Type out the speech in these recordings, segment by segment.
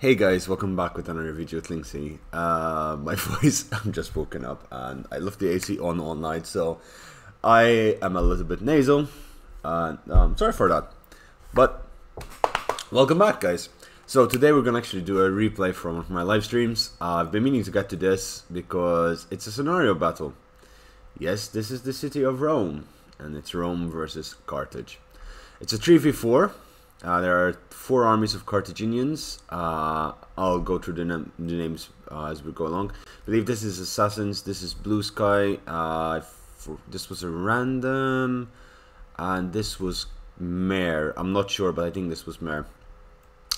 Hey guys, welcome back with another video with Linksi. Uh, my voice, I'm just woken up and I left the AC on all night, so I am a little bit nasal. And um, sorry for that. But welcome back, guys. So today we're gonna actually do a replay from one of my live streams. Uh, I've been meaning to get to this because it's a scenario battle. Yes, this is the city of Rome, and it's Rome versus Carthage. It's a 3v4. Uh, there are four armies of Carthaginians. Uh, I'll go through the, the names uh, as we go along. I believe this is Assassins, this is Blue Sky, uh, this was a random, and this was Mare. I'm not sure, but I think this was Mare.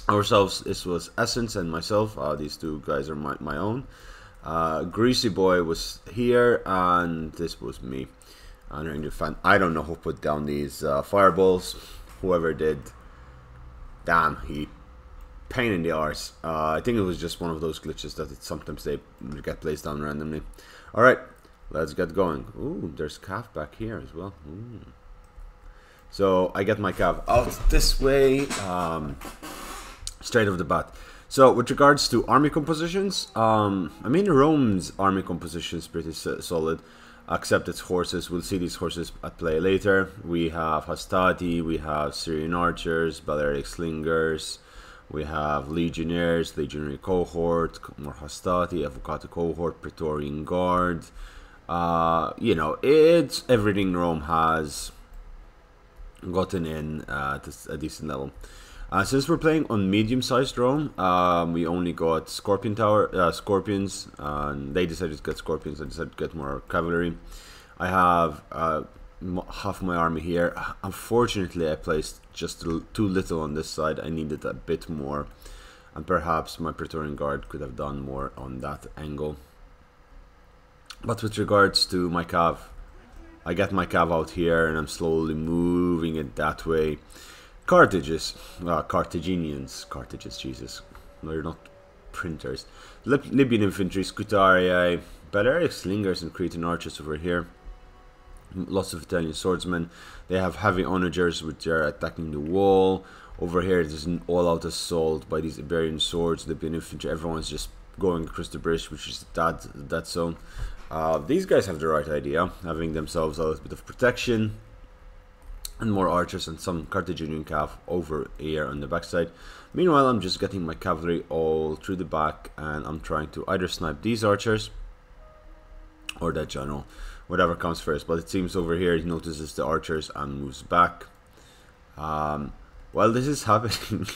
Ourselves, this was Essence and myself. Uh, these two guys are my, my own. Uh, Greasy Boy was here, and this was me. Fan. I don't know who put down these fireballs. Whoever did damn, he pain in the arse. Uh, I think it was just one of those glitches that it, sometimes they get placed down randomly. All right, let's get going. Ooh, there's calf back here as well. Ooh. So I get my calf out this way, um, straight off the bat. So with regards to army compositions, um, I mean Rome's army composition is pretty solid accept its horses. We'll see these horses at play later. We have Hastati, we have Syrian archers, Balearic slingers, we have legionnaires, legionary cohort, more Hastati, Evocati cohort, Praetorian guard. Uh, you know, it's everything Rome has gotten in uh, at a decent level. Uh, since we're playing on medium-sized drone, um, we only got Scorpion Tower, uh, Scorpions, and they decided to get Scorpions. I decided to get more cavalry. I have uh, half my army here. Unfortunately, I placed just too little on this side. I needed a bit more, and perhaps my Praetorian Guard could have done more on that angle. But with regards to my cav, I get my cav out here, and I'm slowly moving it that way. Carthages, uh, Carthaginians, Carthages, Jesus, no, you're not printers. Lib Libyan infantry, Scutarii, Balearic slingers and Cretan archers over here. Lots of Italian swordsmen. They have heavy onagers which are attacking the wall. Over here, there's an all-out assault by these Iberian swords, The Libyan infantry. Everyone's just going across the bridge, which is that that zone. Uh, these guys have the right idea, having themselves a little bit of protection and more archers and some Carthaginian cav over here on the backside. Meanwhile, I'm just getting my cavalry all through the back and I'm trying to either snipe these archers or that general, whatever comes first. But it seems over here he notices the archers and moves back. Um, while this is happening,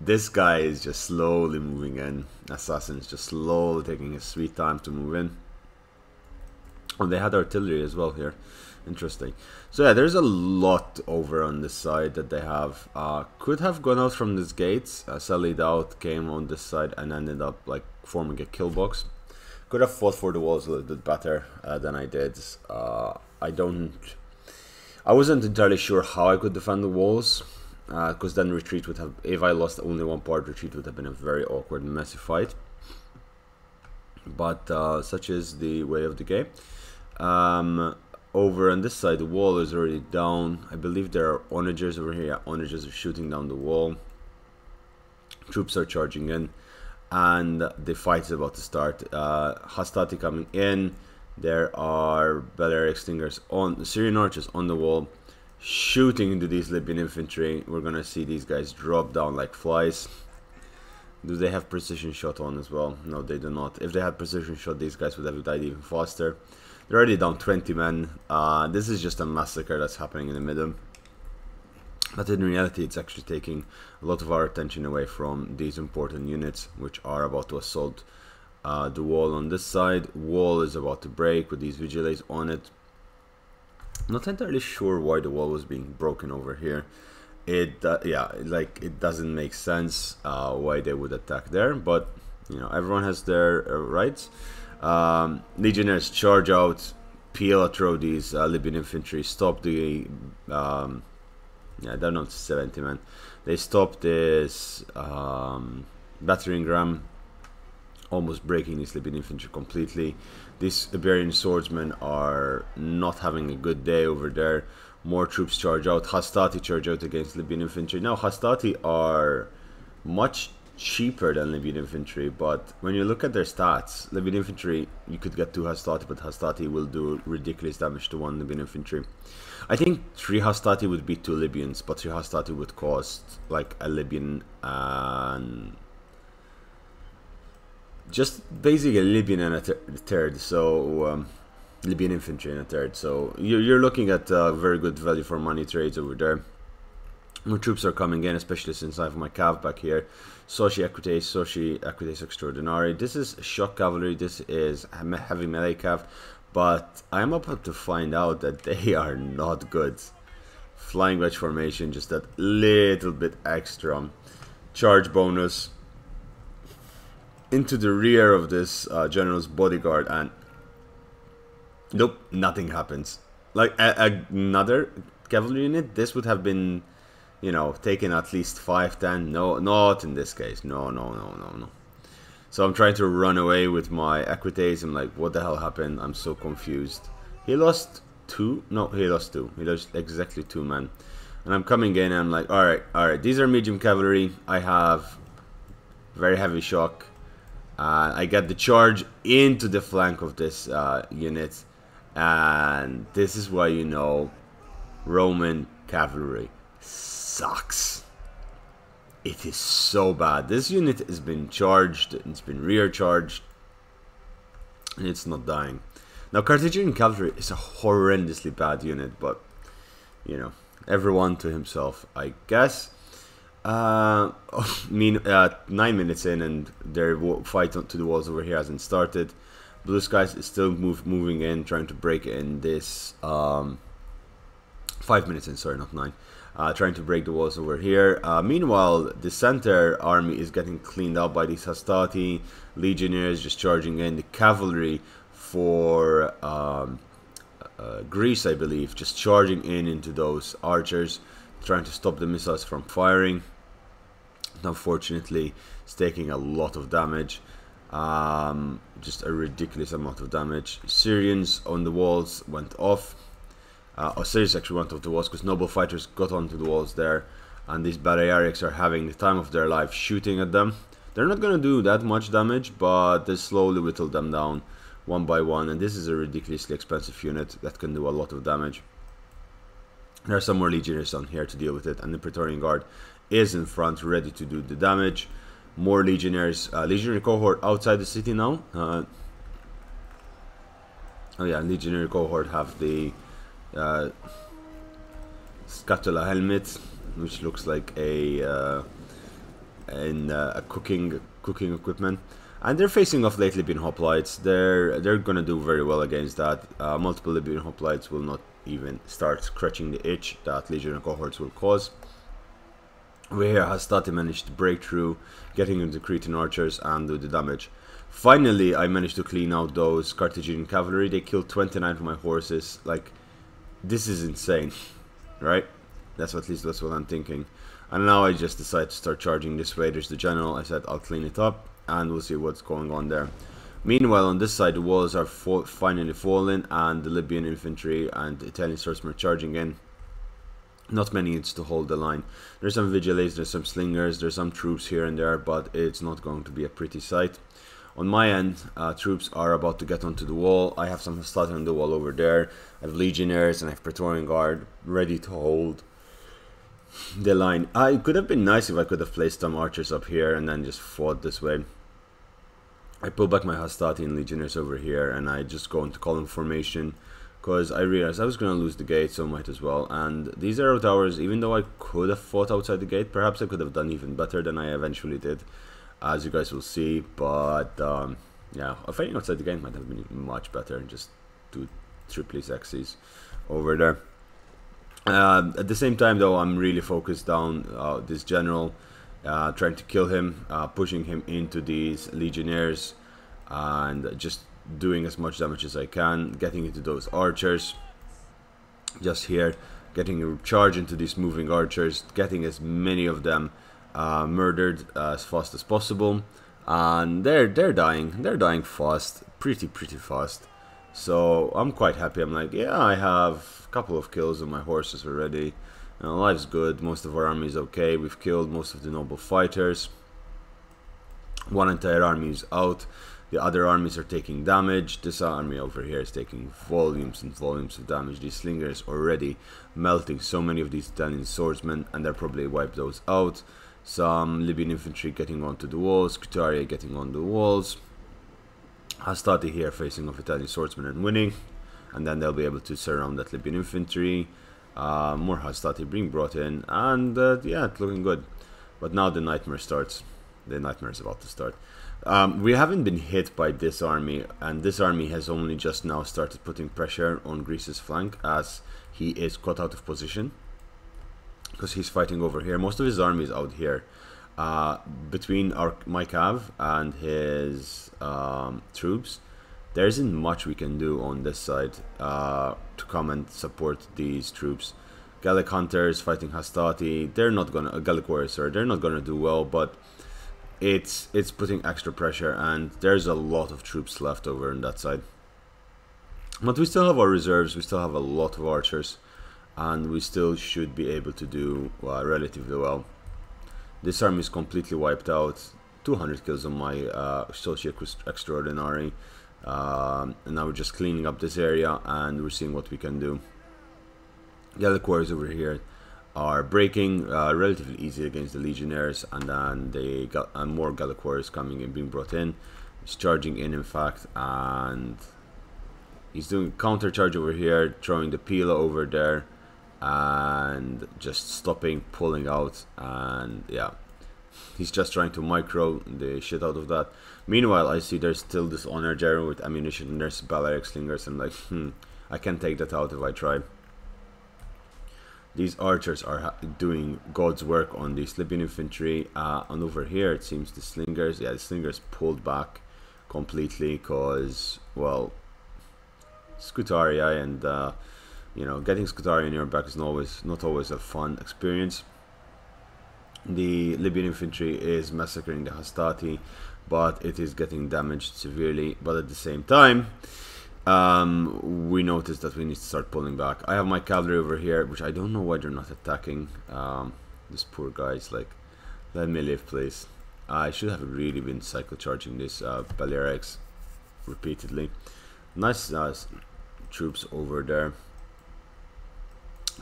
this guy is just slowly moving in. Assassin is just slowly taking his sweet time to move in. And they had artillery as well here. Interesting. So yeah, there's a lot over on this side that they have. Uh, could have gone out from this gates. Uh, sallied out, came on this side, and ended up like forming a kill box. Could have fought for the walls a little bit better uh, than I did. Uh, I don't. I wasn't entirely sure how I could defend the walls, because uh, then retreat would have. If I lost only one part, retreat would have been a very awkward, messy fight. But uh, such is the way of the game. Um, over on this side the wall is already down. I believe there are onagers over here. Yeah, onagers are shooting down the wall. Troops are charging in. And the fight is about to start. Uh, Hastati coming in. There are Balearic extinguishers on Syrian archers on the wall shooting into these Libyan infantry. We're gonna see these guys drop down like flies. Do they have precision shot on as well? No they do not. If they had precision shot these guys would have died even faster they're already down 20 men. Uh, this is just a massacre that's happening in the middle. But in reality, it's actually taking a lot of our attention away from these important units, which are about to assault uh, the wall on this side. Wall is about to break with these vigiles on it. Not entirely sure why the wall was being broken over here. It, uh, yeah, like it doesn't make sense uh, why they would attack there, but you know everyone has their uh, rights. Um, legionnaires charge out, peel these uh, Libyan infantry, stop the. Um, yeah, they're not 70 men. They stop this um, battering ram, almost breaking this Libyan infantry completely. These Iberian swordsmen are not having a good day over there. More troops charge out. Hastati charge out against Libyan infantry. Now, Hastati are much cheaper than Libyan infantry, but when you look at their stats, Libyan infantry, you could get two Hastati, but Hastati will do ridiculous damage to one Libyan infantry. I think three Hastati would beat two Libyans, but three Hastati would cost like a Libyan and just basically a Libyan and a third. So um, Libyan infantry and a third. So you're, you're looking at uh, very good value for money trades over there. More troops are coming in, especially since I have my cav back here. Socii Equites, Socii Equites Extraordinary. This is shock cavalry, this is heavy melee cav, but I'm about to find out that they are not good. Flying wedge formation, just that little bit extra. Charge bonus into the rear of this uh, general's bodyguard and nope, nothing happens. Like another cavalry unit, this would have been you know, taking at least 5, 10. No, not in this case. No, no, no, no, no. So I'm trying to run away with my Equites. I'm like, what the hell happened? I'm so confused. He lost two? No, he lost two. He lost exactly two men. And I'm coming in and I'm like, alright, alright. These are medium cavalry. I have very heavy shock. Uh, I get the charge into the flank of this uh, unit. And this is why you know Roman cavalry sucks. It is so bad. This unit has been charged, and it's been rear charged, and it's not dying. Now, Carthaginian cavalry is a horrendously bad unit, but you know, everyone to himself, I guess. Uh, I mean, uh, nine minutes in, and their fight to the walls over here hasn't started. Blue Skies is still move, moving in, trying to break in this. Um, five minutes in, sorry, not nine uh, trying to break the walls over here. Uh, meanwhile, the center army is getting cleaned up by these Hastati legionnaires just charging in. The cavalry for um, uh, Greece, I believe, just charging in into those archers, trying to stop the missiles from firing. Unfortunately, it's taking a lot of damage. Um, just a ridiculous amount of damage. Syrians on the walls went off uh, Osiris actually went off the walls because noble fighters got onto the walls there and these Balearics are having the time of their life shooting at them. They're not going to do that much damage, but they slowly whittle them down one by one, and this is a ridiculously expensive unit that can do a lot of damage. There are some more legionaries down here to deal with it, and the Praetorian Guard is in front, ready to do the damage. More legionaries, uh, legionary cohort outside the city now. Uh, oh yeah, legionary cohort have the uh, scutula helmet, which looks like a uh, in uh, a cooking cooking equipment. And they're facing off lately Libyan hoplites. They're they're gonna do very well against that. Uh, multiple Libyan hoplites will not even start scratching the itch that Legion cohorts will cause. Where Hastati managed to break through, getting into Cretan archers and do the damage. Finally, I managed to clean out those Carthaginian cavalry. They killed 29 of my horses. Like, this is insane, right? That's at least that's what I'm thinking. And now I just decide to start charging this way. There's the general. I said I'll clean it up and we'll see what's going on there. Meanwhile, on this side, the walls are finally falling and the Libyan infantry and Italian swordsmen are charging in. Not many units to hold the line. There's some vigilantes, there's some slingers, there's some troops here and there, but it's not going to be a pretty sight. On my end, uh, troops are about to get onto the wall. I have some slaughter on the wall over there. I have legionnaires and I have Praetorian Guard ready to hold the line. Uh, it could have been nice if I could have placed some archers up here and then just fought this way. I pull back my Hastati and legionnaires over here and I just go into column formation because I realized I was going to lose the gate, so might as well. And these arrow towers, even though I could have fought outside the gate, perhaps I could have done even better than I eventually did as you guys will see. But um, yeah, fighting outside the game might have been much better and just do triply sexes over there. Uh, at the same time, though, I'm really focused on uh, this general, uh, trying to kill him, uh, pushing him into these legionnaires, and just doing as much damage as I can, getting into those archers. Just here, getting a charge into these moving archers, getting as many of them uh, murdered as fast as possible, and they're they're dying. They're dying fast, pretty pretty fast. So I'm quite happy. I'm like, yeah, I have a couple of kills on my horses already. You know, life's good. Most of our army is okay. We've killed most of the noble fighters. One entire army is out. The other armies are taking damage. This army over here is taking volumes and volumes of damage. These slingers already melting so many of these Italian swordsmen, and they'll probably wipe those out. Some Libyan infantry getting onto the walls. Scutaria getting on the walls. Hastati here facing off Italian swordsmen and winning. And then they'll be able to surround that Libyan infantry. Uh, more Hastati being brought in. And uh, yeah, it's looking good. But now the nightmare starts. The nightmare is about to start. Um, we haven't been hit by this army, and this army has only just now started putting pressure on Greece's flank as he is caught out of position because he's fighting over here. Most of his army is out here. Uh, between our my cav and his um, troops, there isn't much we can do on this side uh, to come and support these troops. Gallic hunters fighting Hastati, they're not gonna Gallic warriors, they're not gonna do well, but it's it's putting extra pressure and there's a lot of troops left over on that side but we still have our reserves we still have a lot of archers and we still should be able to do uh, relatively well. This army is completely wiped out 200 kills on my uh, associate extraordinary um, and now we're just cleaning up this area and we're seeing what we can do. Gallic warriors over here are breaking uh, relatively easy against the legionnaires and then they got uh, more Gallic warriors coming and being brought in. He's charging in in fact and he's doing counter charge over here throwing the Pila over there and just stopping pulling out and yeah. He's just trying to micro the shit out of that. Meanwhile I see there's still this onager with ammunition and there's Balearic slingers. I'm like hmm I can't take that out if I try. These archers are doing God's work on the Libyan infantry. Uh, and over here, it seems the slingers, yeah, the slingers pulled back completely because, well, Scutaria and, uh, you know, getting Scutaria in your back is not always, not always a fun experience. The Libyan infantry is massacring the Hastati, but it is getting damaged severely. But at the same time, um, we noticed that we need to start pulling back. I have my cavalry over here, which I don't know why they're not attacking. Um, this poor guy's like, let me live, please. I should have really been cycle charging this uh, Balearics repeatedly. Nice uh, troops over there.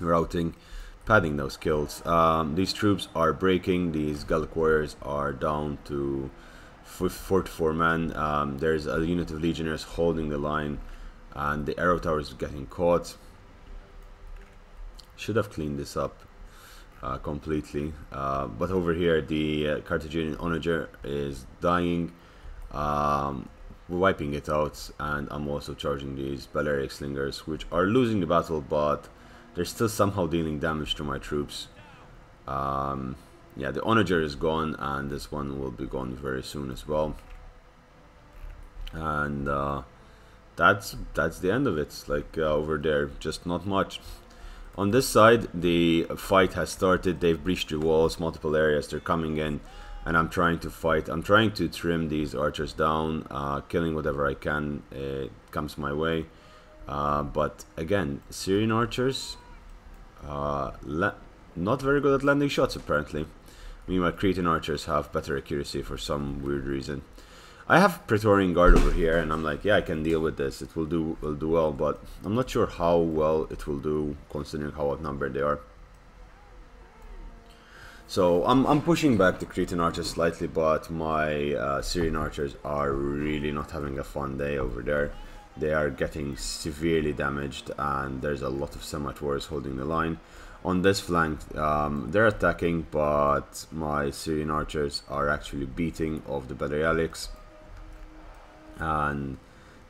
Routing, padding those kills. Um, these troops are breaking. These Gallic warriors are down to 44 men. Um, there's a unit of legionnaires holding the line and the arrow tower is getting caught should have cleaned this up uh, completely uh, but over here the uh, Carthaginian onager is dying um, we're wiping it out and I'm also charging these Balearic slingers which are losing the battle but they're still somehow dealing damage to my troops um, yeah the onager is gone and this one will be gone very soon as well and uh, that's that's the end of it. Like uh, over there, just not much. On this side, the fight has started. They've breached the walls, multiple areas. They're coming in, and I'm trying to fight. I'm trying to trim these archers down, uh, killing whatever I can uh, comes my way. Uh, but again, Syrian archers, uh, not very good at landing shots apparently. Meanwhile, Cretan archers have better accuracy for some weird reason. I have Praetorian Guard over here, and I'm like, yeah, I can deal with this. It will do will do well, but I'm not sure how well it will do considering how outnumbered they are. So I'm, I'm pushing back the Cretan archers slightly, but my uh, Syrian archers are really not having a fun day over there. They are getting severely damaged, and there's a lot of Semaphores holding the line. On this flank, um, they're attacking, but my Syrian archers are actually beating off the Balearics and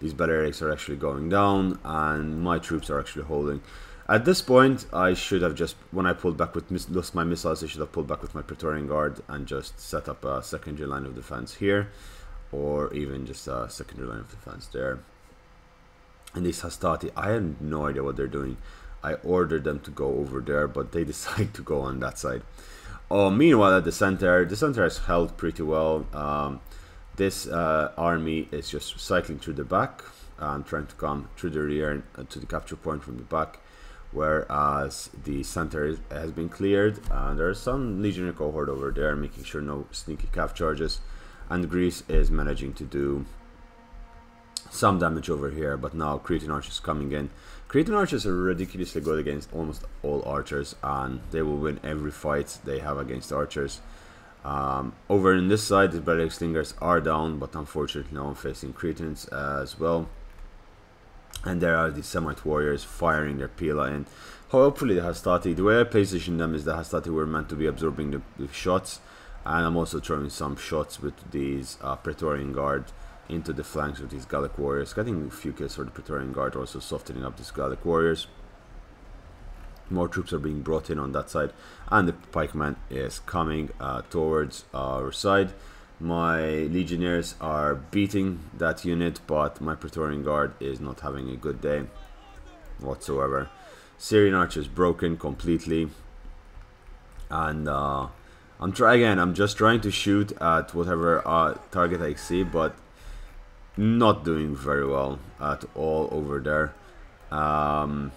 these Balearics are actually going down and my troops are actually holding. At this point, I should have just, when I pulled back with lost my missiles, I should have pulled back with my Praetorian Guard and just set up a secondary line of defense here, or even just a secondary line of defense there. And these Hastati, I have no idea what they're doing. I ordered them to go over there, but they decide to go on that side. Oh, meanwhile, at the center, the center has held pretty well. Um, this uh, army is just cycling through the back and trying to come through the rear uh, to the capture point from the back whereas the center has been cleared and there's some legionary cohort over there making sure no sneaky cav charges and Greece is managing to do some damage over here, but now Cretan archers coming in. Cretan archers are ridiculously good against almost all archers, and they will win every fight they have against archers. Um, over in this side, the Balearic Slingers are down, but unfortunately now I'm facing Cretans uh, as well. And there are the Semite warriors firing their Pila in. Hopefully the Hastati, the way I position them is the Hastati were meant to be absorbing the, the shots. And I'm also throwing some shots with these uh, Praetorian Guard into the flanks of these Gallic warriors. Getting a few kills for the Praetorian Guard, also softening up these Gallic warriors. More troops are being brought in on that side, and the pikeman is coming uh, towards our side. My legionnaires are beating that unit, but my Praetorian Guard is not having a good day whatsoever. Syrian archers broken completely, and uh, I'm try again. I'm just trying to shoot at whatever uh, target I see, but not doing very well at all over there. Um,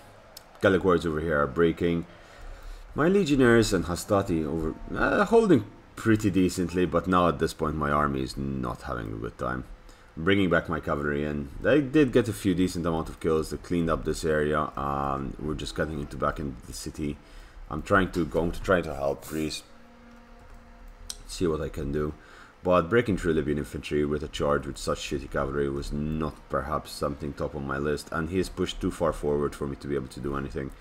Gallic warriors over here are breaking. My legionnaires and Hastati over uh, holding pretty decently, but now at this point my army is not having a good time. bringing back my cavalry and They did get a few decent amount of kills. They cleaned up this area. Um, we're just getting into back into the city. I'm trying to going to try to help Greece. See what I can do. But breaking through Libyan infantry with a charge with such shitty cavalry was not perhaps something top on my list, and he is pushed too far forward for me to be able to do anything.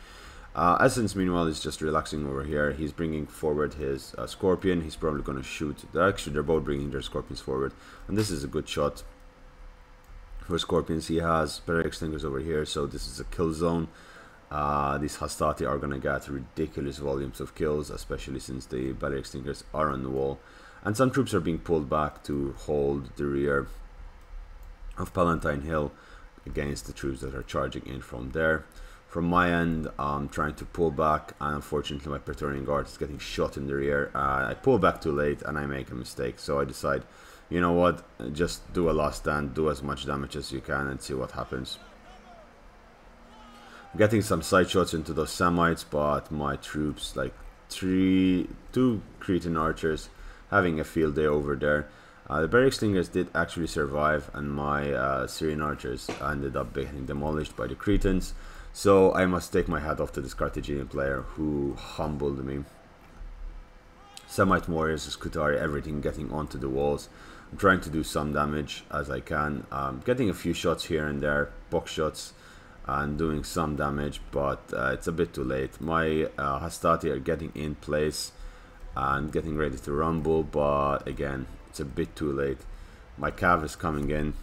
Uh, Essence, meanwhile, is just relaxing over here. He's bringing forward his uh, Scorpion. He's probably going to shoot. Actually, they're both bringing their Scorpions forward. And this is a good shot for Scorpions. He has better extinguishers over here, so this is a kill zone. Uh, these Hastati are going to get ridiculous volumes of kills, especially since the Balearic Extinguishers are on the wall and some troops are being pulled back to hold the rear of Palatine Hill against the troops that are charging in from there. From my end, I'm trying to pull back, and unfortunately, my Praetorian Guard is getting shot in the rear. Uh, I pull back too late, and I make a mistake. So I decide, you know what, just do a last stand, do as much damage as you can, and see what happens. I'm getting some side shots into those Semites, but my troops, like three, two Cretan archers, having a field day over there. Uh, the Balearic Slingers did actually survive, and my uh, Syrian archers ended up being demolished by the Cretans. So I must take my hat off to this Carthaginian player who humbled me. Semite warriors, Scutarii, everything getting onto the walls. I'm trying to do some damage as I can. Um, getting a few shots here and there, box shots, and doing some damage, but uh, it's a bit too late. My uh, Hastati are getting in place and getting ready to rumble but again it's a bit too late. My cav is coming in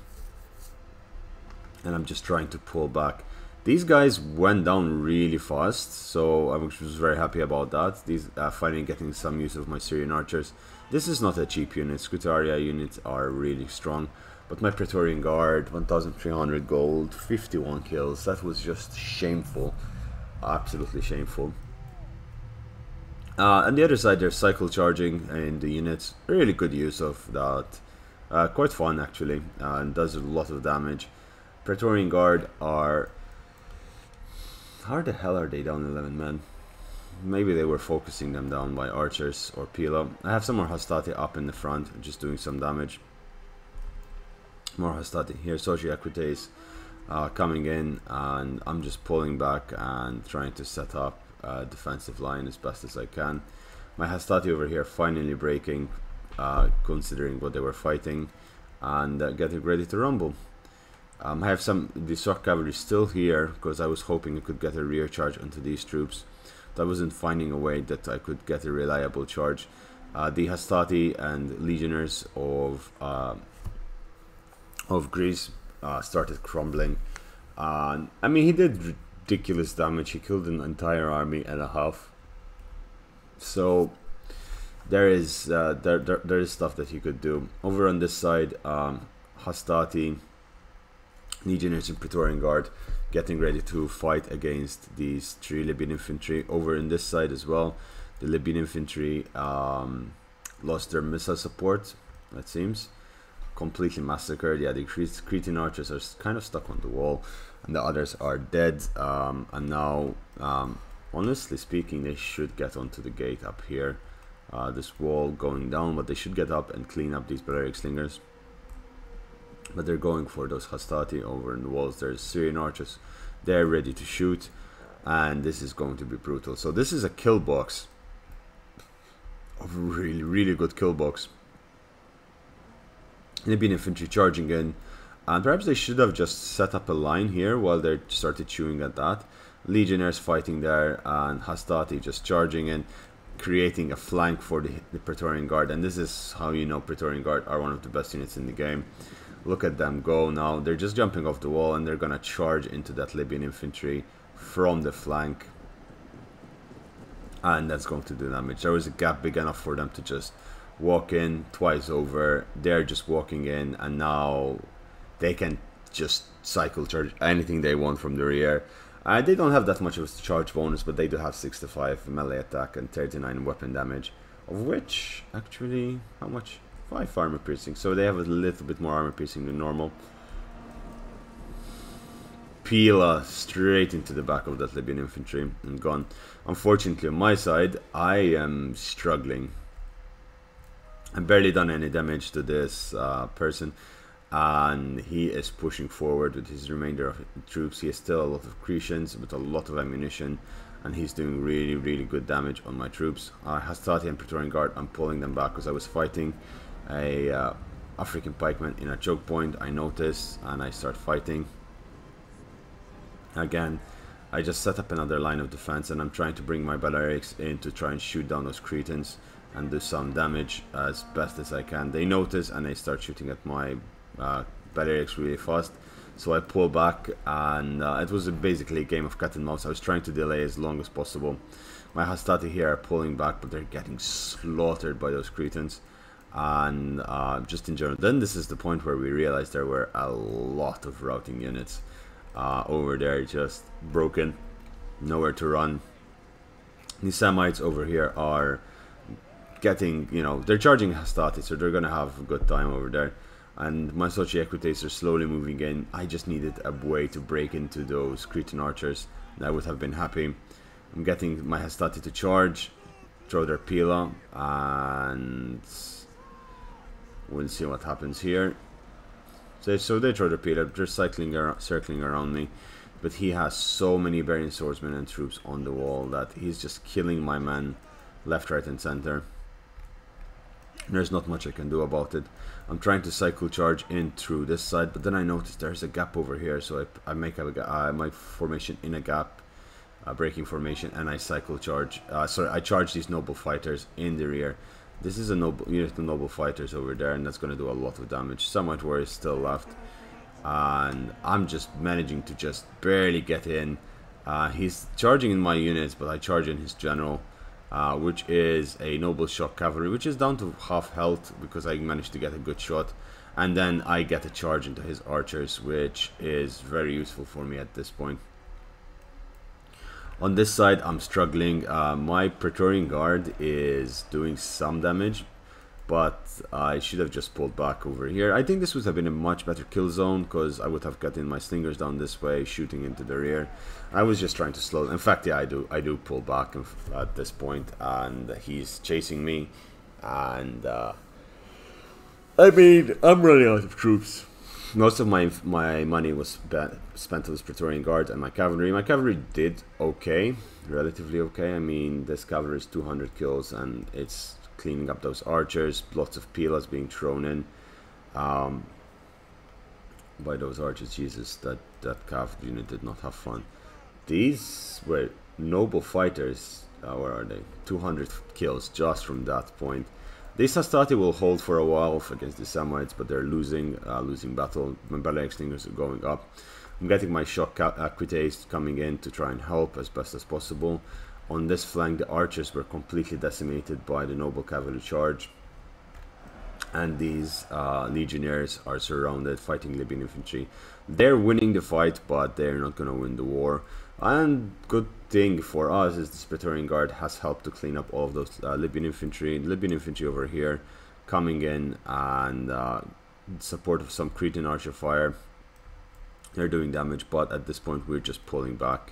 and I'm just trying to pull back. These guys went down really fast so I was very happy about that. These uh, finally getting some use of my Syrian archers. This is not a cheap unit. Scutaria units are really strong but my Praetorian Guard 1300 gold 51 kills that was just shameful. Absolutely shameful uh, on the other side, there's cycle charging in the units. Really good use of that. Uh, quite fun actually, uh, and does a lot of damage. Praetorian Guard are... How the hell are they down 11 men? Maybe they were focusing them down by archers or Pila. I have some more Hastati up in the front, just doing some damage. More Hastati. Here, Socii Equites uh, coming in, and I'm just pulling back and trying to set up uh, defensive line as best as I can. My Hastati over here finally breaking, uh, considering what they were fighting, and uh, getting ready to rumble. Um, I have some the shock cavalry still here because I was hoping I could get a rear charge onto these troops. I wasn't finding a way that I could get a reliable charge. Uh, the Hastati and legionnaires of uh, of Greece uh, started crumbling. I mean, he did ridiculous damage. He killed an entire army and a half. So there is uh, there, there there is stuff that he could do. Over on this side, um, Hastati, Legionnaires and Praetorian Guard getting ready to fight against these three Libyan infantry. Over in this side as well, the Libyan infantry um, lost their missile support, it seems. Completely massacred. Yeah, the Cretan archers are kind of stuck on the wall and the others are dead um, and now um, honestly speaking they should get onto the gate up here uh, this wall going down, but they should get up and clean up these Balearic Slingers. But they're going for those Hastati over in the walls. There's Syrian archers. They're ready to shoot. And this is going to be brutal. So this is a kill box. A really, really good kill box. Libyan infantry charging in. And perhaps they should have just set up a line here while they started chewing at that. Legionnaires fighting there and Hastati just charging in creating a flank for the, the Praetorian Guard and this is how you know Praetorian Guard are one of the best units in the game. Look at them go now. They're just jumping off the wall and they're gonna charge into that Libyan infantry from the flank. And that's going to do damage. There was a gap big enough for them to just walk in twice over. They're just walking in and now they can just cycle charge anything they want from the rear. Uh, they don't have that much of a charge bonus, but they do have 65 melee attack and 39 weapon damage, of which, actually, how much? 5 armor piercing, so they have a little bit more armor piercing than normal. Pila straight into the back of that Libyan infantry and gone. Unfortunately, on my side, I am struggling. I've barely done any damage to this uh, person and he is pushing forward with his remainder of troops. He has still a lot of Cretians with a lot of ammunition, and he's doing really, really good damage on my troops. Uh, Hastati and Praetorian Guard, I'm pulling them back because I was fighting a uh, African pikeman in a choke point. I noticed, and I start fighting. Again, I just set up another line of defense, and I'm trying to bring my Balearics in to try and shoot down those Cretans and do some damage as best as I can. They notice and they start shooting at my uh, Balearics really fast. So I pull back and uh, it was basically a game of cat and mouse. I was trying to delay as long as possible. My Hastati here are pulling back, but they're getting slaughtered by those Cretans. And uh, just in general, then this is the point where we realized there were a lot of routing units uh, over there, just broken, nowhere to run. The Samites over here are getting, you know, they're charging Hastati, so they're going to have a good time over there and my Socii Equites are slowly moving in. I just needed a way to break into those Cretan archers and I would have been happy. I'm getting my Hastati to charge, throw their Pila, and we'll see what happens here. So, so they throw their Pila, they're cycling circling around me, but he has so many Iberian swordsmen and troops on the wall that he's just killing my men left, right, and center. There's not much I can do about it. I'm trying to cycle charge in through this side, but then I notice there's a gap over here, so I, I make a, uh, my formation in a gap, uh, breaking formation, and I cycle charge. Uh, sorry, I charge these noble fighters in the rear. This is a noble unit of noble fighters over there, and that's going to do a lot of damage. Somewhat where is still left, and I'm just managing to just barely get in. Uh, he's charging in my units, but I charge in his general uh, which is a Noble Shock Cavalry, which is down to half health because I managed to get a good shot. And then I get a charge into his archers, which is very useful for me at this point. On this side, I'm struggling. Uh, my Praetorian Guard is doing some damage, but I should have just pulled back over here. I think this would have been a much better kill zone because I would have gotten my slingers down this way, shooting into the rear. I was just trying to slow. In fact, yeah, I do. I do pull back at this point, and he's chasing me, and uh, I mean, I'm running out of troops. Most of my my money was spent on this Praetorian Guard and my cavalry. My cavalry did okay, relatively okay. I mean, this cavalry is 200 kills, and it's cleaning up those archers, lots of pilas being thrown in um, by those archers. Jesus, that, that cav unit did not have fun. These were noble fighters. Uh, where are they? 200 kills just from that point. This Hastati will hold for a while against the Samites, but they're losing, uh, losing battle. My battle extinguishers are going up. I'm getting my shock equites coming in to try and help as best as possible. On this flank, the archers were completely decimated by the noble cavalry charge. And these uh, are surrounded fighting Libyan infantry. They're winning the fight, but they're not going to win the war. And good thing for us is the Praetorian Guard has helped to clean up all of those uh, Libyan infantry. Libyan infantry over here coming in and uh, support of some Cretan archer fire. They're doing damage, but at this point we're just pulling back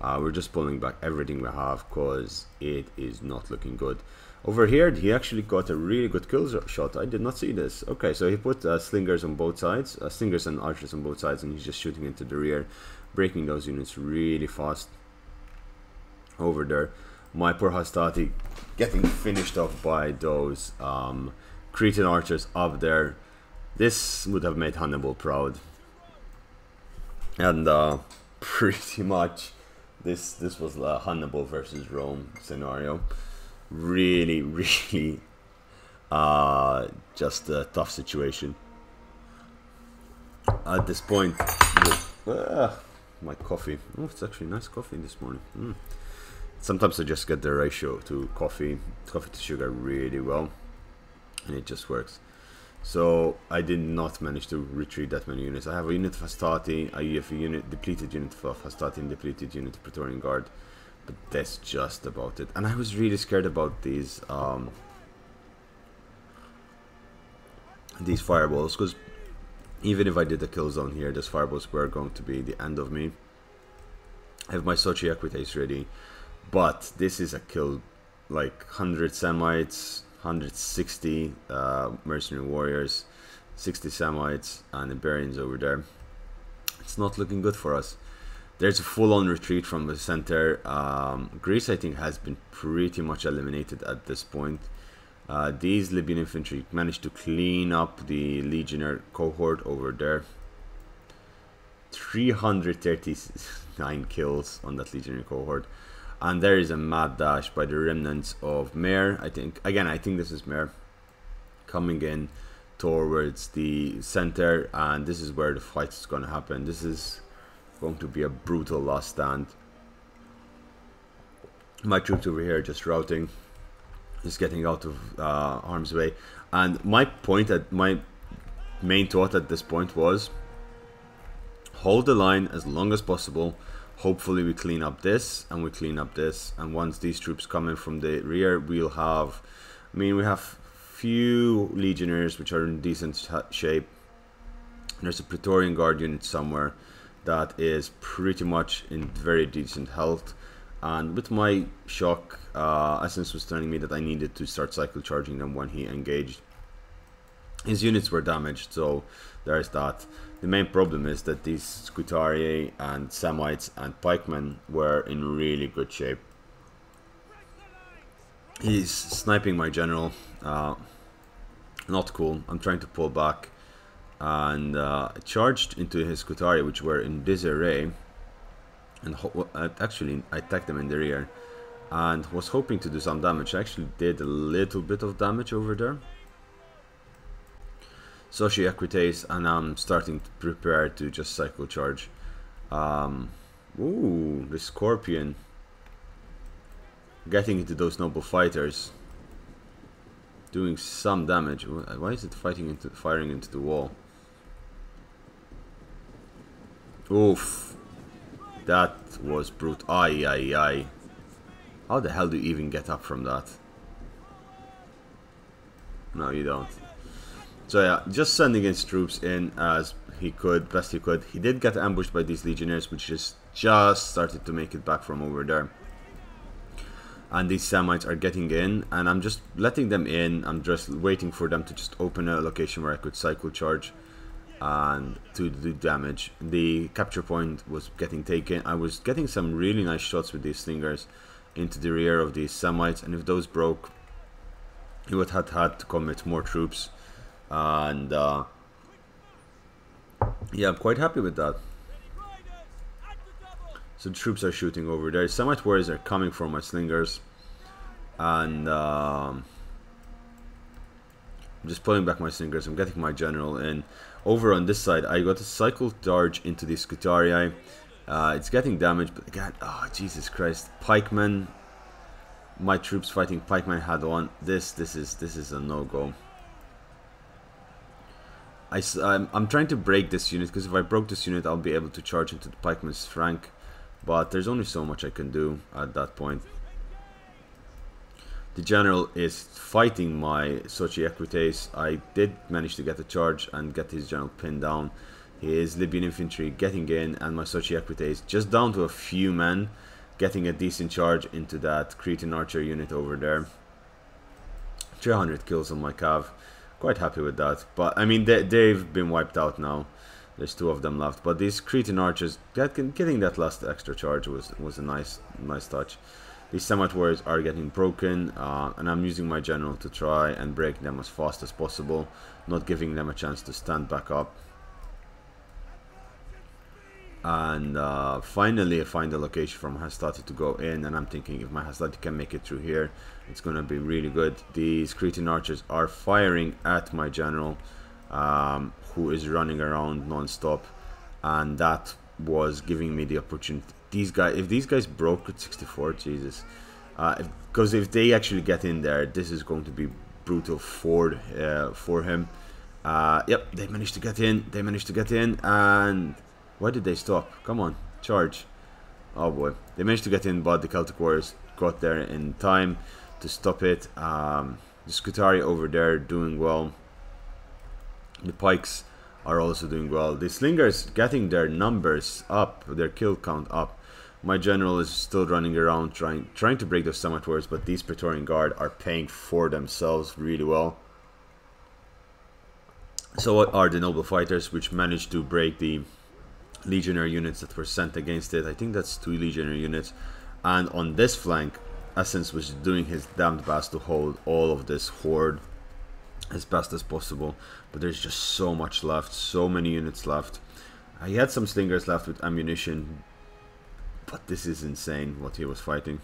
uh, we're just pulling back everything we have because it is not looking good. Over here, he actually got a really good kill shot. I did not see this. Okay, so he put uh, slingers on both sides, uh, slingers and archers on both sides, and he's just shooting into the rear, breaking those units really fast over there. My poor Hastati getting finished off by those um, Cretan archers up there. This would have made Hannibal proud. And uh, pretty much this this was a Hannibal versus Rome scenario really, really uh, just a tough situation. At this point, uh, my coffee. Oh, it's actually nice coffee this morning. Mm. Sometimes I just get the ratio to coffee, coffee to sugar really well, and it just works. So I did not manage to retrieve that many units. I have a unit of Hastati, I have a unit depleted unit of Hastati and depleted unit of Praetorian Guard. But that's just about it. And I was really scared about these um, these fireballs because even if I did the kill zone here these fireballs were going to be the end of me. I have my Socii Equites ready but this is a kill like 100 Semites 160 uh, mercenary warriors 60 Semites and Iberians over there it's not looking good for us there's a full-on retreat from the center. Um, Greece, I think, has been pretty much eliminated at this point. Uh, these Libyan infantry managed to clean up the legionnaire cohort over there. 339 kills on that legionary cohort. And there is a mad dash by the remnants of Mare. I think, again, I think this is Mare coming in towards the center. And this is where the fight is going to happen. This is going to be a brutal last stand. My troops over here just routing, just getting out of uh, harm's way. And my point at my main thought at this point was hold the line as long as possible. Hopefully we clean up this and we clean up this. And once these troops come in from the rear, we'll have, I mean, we have few legionnaires which are in decent shape. There's a Praetorian Guard unit somewhere that is pretty much in very decent health. And with my shock, uh, Essence was telling me that I needed to start cycle charging them when he engaged. His units were damaged, so there's that. The main problem is that these Scutarii and Semites and Pikemen were in really good shape. He's sniping my general. Uh, not cool. I'm trying to pull back and uh, charged into his Scutarii, which were in disarray. And uh, actually, I attacked them in the rear and was hoping to do some damage. I actually did a little bit of damage over there. Equites, and I'm starting to prepare to just cycle charge. Um, ooh, the Scorpion. Getting into those noble fighters. Doing some damage. Why is it fighting into firing into the wall? Oof. That was brutal. Aye, aye, aye. How the hell do you even get up from that? No, you don't. So yeah, just sending his troops in as he could, best he could. He did get ambushed by these legionnaires, which just just started to make it back from over there. And these Semites are getting in, and I'm just letting them in. I'm just waiting for them to just open a location where I could cycle charge and to do damage. The capture point was getting taken. I was getting some really nice shots with these slingers into the rear of these Semites, and if those broke, he would have had to commit more troops. And uh, yeah, I'm quite happy with that. So troops are shooting over there. Semite warriors are coming from my slingers, and. Um, I'm just pulling back my slingers. I'm getting my general in. Over on this side, I got a cycle charge into the Scutarii. Uh, it's getting damaged, but again, oh Jesus Christ, pikemen. My troops fighting pikemen had on. This, this is, this is a no-go. I, I'm, I'm trying to break this unit because if I broke this unit, I'll be able to charge into the pikeman's flank. But there's only so much I can do at that point. The general is fighting my Socii Equites. I did manage to get a charge and get his general pinned down. His Libyan infantry getting in and my Socii Equites just down to a few men getting a decent charge into that Cretan archer unit over there. 300 kills on my cav. Quite happy with that. But I mean, they, they've been wiped out now. There's two of them left. But these Cretan archers, getting that last extra charge was was a nice nice touch. These Samite warriors are getting broken, uh, and I'm using my general to try and break them as fast as possible, not giving them a chance to stand back up and uh, finally I find the location from Hastati to go in and I'm thinking if my Hastati can make it through here it's gonna be really good. These Cretan archers are firing at my general um, who is running around non-stop. And that was giving me the opportunity these guys if these guys broke at 64 Jesus because uh, if, if, they actually get in there this is going to be brutal for uh, for him. Uh, yep they managed to get in they managed to get in and why did they stop? Come on, charge. Oh boy. They managed to get in, but the Celtic Warriors got there in time to stop it. Um, the Scutarii over there doing well. The Pikes are also doing well. The Slingers getting their numbers up, their kill count up. My general is still running around trying trying to break those Summit Wars, but these Praetorian Guard are paying for themselves really well. So what are the Noble Fighters, which managed to break the legionary units that were sent against it. I think that's two legionary units. And on this flank, Essence was doing his damned best to hold all of this horde as best as possible. But there's just so much left, so many units left. He had some slingers left with ammunition, but this is insane what he was fighting.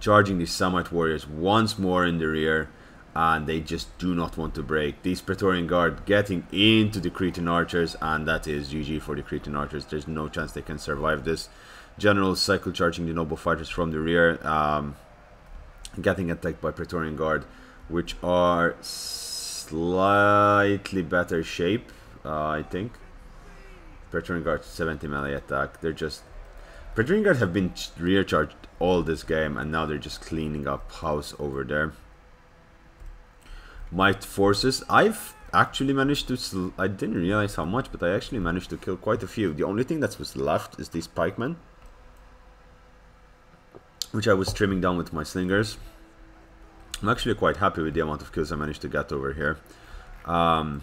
Charging these Samite warriors once more in the rear and they just do not want to break. These Praetorian Guard getting into the Cretan archers, and that is GG for the Cretan archers. There's no chance they can survive this. Generals cycle charging the noble fighters from the rear, um, getting attacked by Praetorian Guard, which are slightly better shape, uh, I think. Praetorian Guard 70 melee attack. They're just Praetorian Guard have been rear charged all this game, and now they're just cleaning up house over there might forces. I've actually managed to... I didn't realize how much, but I actually managed to kill quite a few. The only thing that was left is these pikemen. Which I was trimming down with my slingers. I'm actually quite happy with the amount of kills I managed to get over here. Um,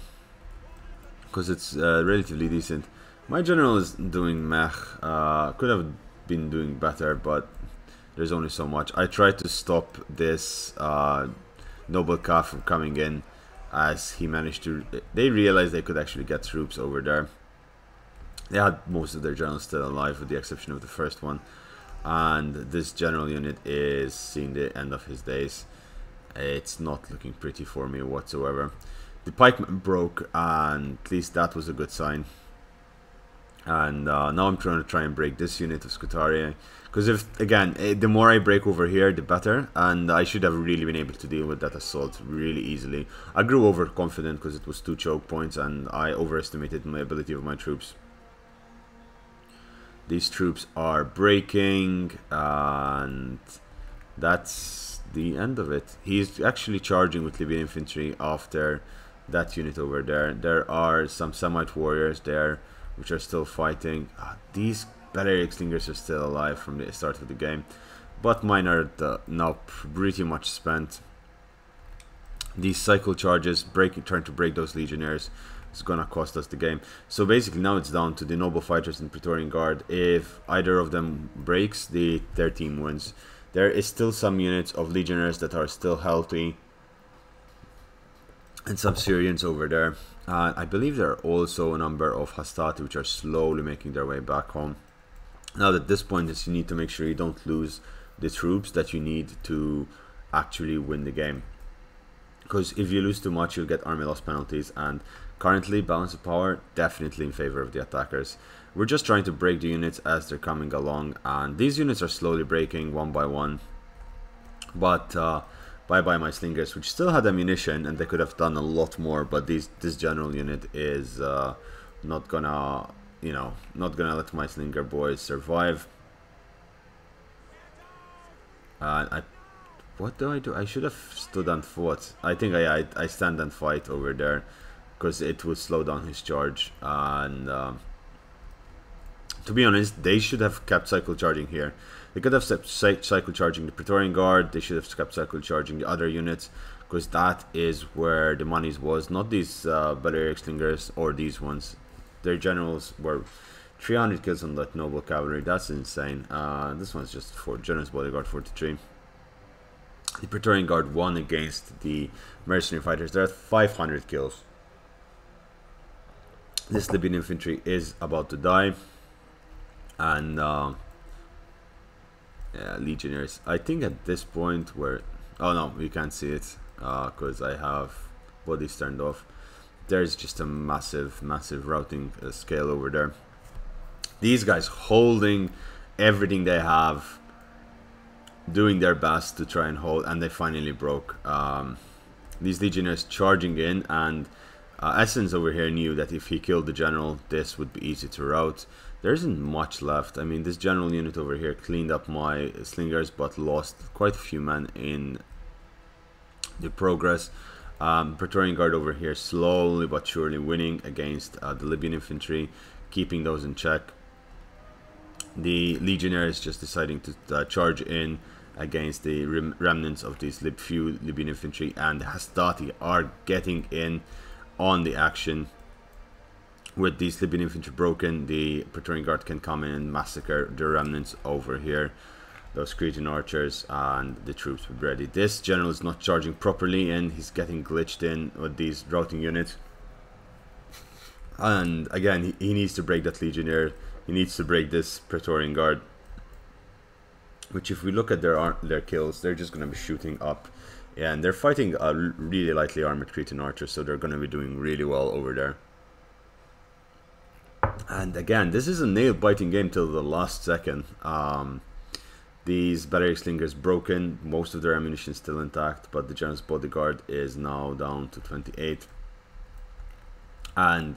because it's uh, relatively decent. My general is doing meh. Uh, could have been doing better, but there's only so much. I tried to stop this uh, Noble Ka from coming in as he managed to... They realized they could actually get troops over there. They had most of their generals still alive with the exception of the first one. And this general unit is seeing the end of his days. It's not looking pretty for me whatsoever. The pikeman broke and at least that was a good sign. And uh, now I'm trying to try and break this unit of Scutarii. Because if, again, eh, the more I break over here, the better. And I should have really been able to deal with that assault really easily. I grew overconfident because it was two choke points and I overestimated my ability of my troops. These troops are breaking and that's the end of it. He's actually charging with Libyan infantry after that unit over there. There are some Samite warriors there which are still fighting. Uh, these Balearic Slingers are still alive from the start of the game, but mine are the, now pretty much spent. These cycle charges, breaking, trying to break those Legionnaires, is gonna cost us the game. So basically now it's down to the Noble Fighters and Praetorian Guard. If either of them breaks, the their team wins. There is still some units of Legionnaires that are still healthy. And some Syrians over there. Uh, I believe there are also a number of Hastati which are slowly making their way back home. Now at this point is you need to make sure you don't lose the troops that you need to actually win the game. Because if you lose too much, you'll get army loss penalties. And currently, balance of power definitely in favor of the attackers. We're just trying to break the units as they're coming along, and these units are slowly breaking one by one. But uh, bye bye my slingers, which still had ammunition, and they could have done a lot more. But these this general unit is uh, not gonna you know, not gonna let my Slinger boys survive. Uh, I, what do I do? I should have stood and fought. I think I, I, I stand and fight over there because it would slow down his charge. And um, to be honest, they should have kept cycle charging here. They could have cycle charging the Praetorian Guard. They should have kept cycle charging the other units because that is where the monies was. Not these uh, Balearic Slingers or these ones. Their generals were 300 kills on that noble cavalry. That's insane. Uh, this one's just for General's Bodyguard 43. The Praetorian Guard won against the mercenary fighters. There are 500 kills. This Libyan infantry is about to die. And uh, yeah, legionnaires. I think at this point where oh no, you can't see it because uh, I have bodies turned off. There's just a massive, massive routing uh, scale over there. These guys holding everything they have, doing their best to try and hold, and they finally broke. Um, these legionnaires charging in, and uh, Essence over here knew that if he killed the general, this would be easy to rout. There isn't much left. I mean, this general unit over here cleaned up my slingers, but lost quite a few men in the progress. Um, Praetorian Guard over here slowly but surely winning against uh, the Libyan infantry, keeping those in check. The Legionnaires just deciding to uh, charge in against the rem remnants of these Lib few Libyan infantry, and the Hastati are getting in on the action with these Libyan infantry broken, the Praetorian Guard can come in and massacre the remnants over here. Those Cretan archers and the troops will be ready. This general is not charging properly and he's getting glitched in with these routing units. And again, he, he needs to break that Legionnaire. He needs to break this Praetorian Guard. Which if we look at their their kills, they're just going to be shooting up. Yeah, and they're fighting a really lightly armored Cretan archer, so they're going to be doing really well over there. And again, this is a nail-biting game till the last second. Um, these Balearic Slingers broken, most of their ammunition still intact, but the General's Bodyguard is now down to 28. And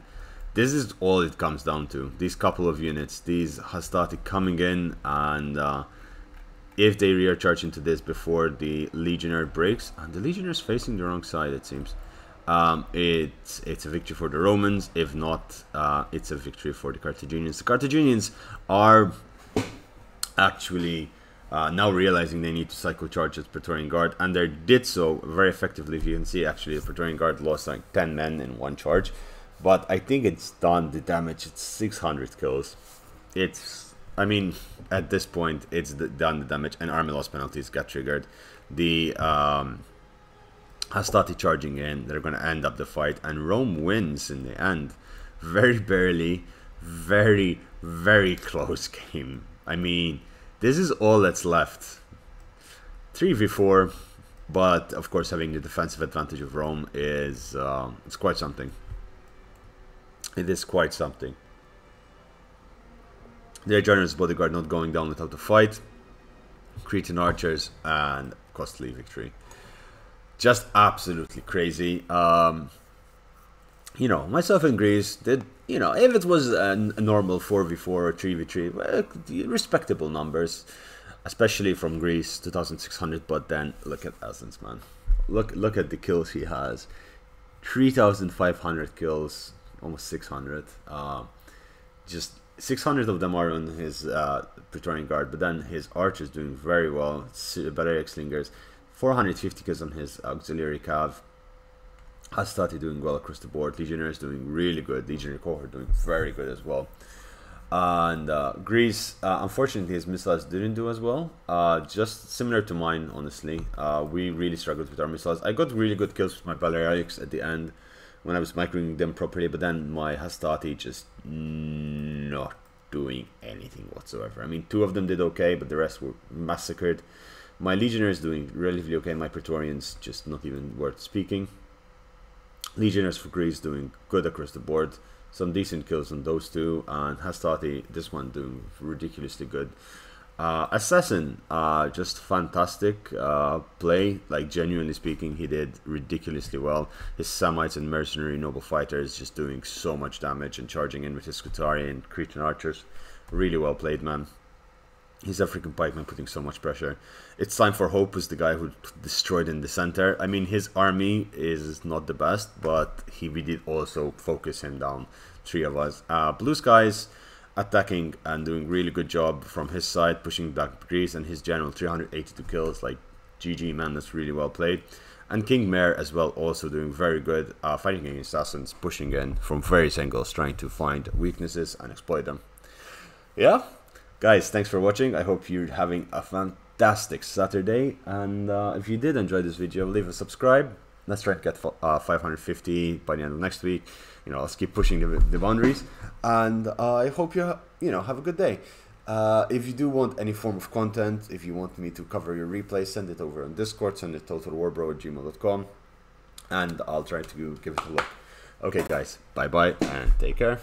this is all it comes down to. These couple of units, these Hastati coming in and uh, if they rear charge into this before the Legionnaire breaks, and the Legionnaire is facing the wrong side it seems um, it's it's a victory for the Romans. If not, uh, it's a victory for the Carthaginians. The Carthaginians are actually uh, now realizing they need to cycle charge its Praetorian Guard, and they did so very effectively. If you can see, actually, the Praetorian Guard lost like 10 men in one charge, but I think it's done the damage. It's 600 kills. It's, I mean, at this point, it's done the damage, and army loss penalties got triggered. The um, Hastati charging in. They're going to end up the fight, and Rome wins in the end. Very barely, very, very close game. I mean, this is all that's left. 3v4, but of course, having the defensive advantage of Rome is uh, it's quite something. It is quite something. Their General's bodyguard not going down without a fight. Cretan archers and costly victory just absolutely crazy. Um, you know, myself in Greece did, you know, if it was a, a normal 4v4 or 3v3, well, respectable numbers, especially from Greece, 2,600. But then look at Athens, man. Look, look at the kills he has 3,500 kills, almost 600. Uh, just 600 of them are on his uh, Praetorian Guard, but then his archers doing very well. Balearic Slingers 450 kills on his auxiliary cav. Hastati doing well across the board. Legionnaire is doing really good. Legionnaire cohort doing very good as well. And uh, Greece, uh, unfortunately, his missiles didn't do as well. Uh, just similar to mine, honestly. Uh, we really struggled with our missiles. I got really good kills with my Balearics at the end when I was microing them properly, but then my Hastati just not doing anything whatsoever. I mean, two of them did okay, but the rest were massacred. My Legionnaires doing relatively okay. My Praetorians just not even worth speaking. Legionnaires for Greece doing good across the board. Some decent kills on those two. And Hastati, this one doing ridiculously good. Uh, Assassin, uh, just fantastic uh, play. Like genuinely speaking, he did ridiculously well. His Samites and mercenary noble fighters just doing so much damage and charging in with his Scutarii and Cretan archers. Really well played, man. He's African pikeman putting so much pressure. It's time for Hope, who's the guy who destroyed in the center. I mean, his army is not the best, but he we did also focus him down. Three of us. Uh, Blue Skies, attacking and doing really good job from his side, pushing back Greece and his general 382 kills. Like GG man, that's really well played. And King Mare as well, also doing very good, uh, fighting against assassins, pushing in from various angles, trying to find weaknesses and exploit them. Yeah, guys, thanks for watching. I hope you're having a fantastic Saturday. And uh, if you did enjoy this video, leave a subscribe. Let's try to get uh, 550 by the end of next week. You know, let's keep pushing the, the boundaries. And uh, I hope you, you know, have a good day. Uh, if you do want any form of content, if you want me to cover your replay, send it over on Discord, send it totalwarbro at gmail.com, and I'll try to give it a look. Okay, guys, bye bye and take care.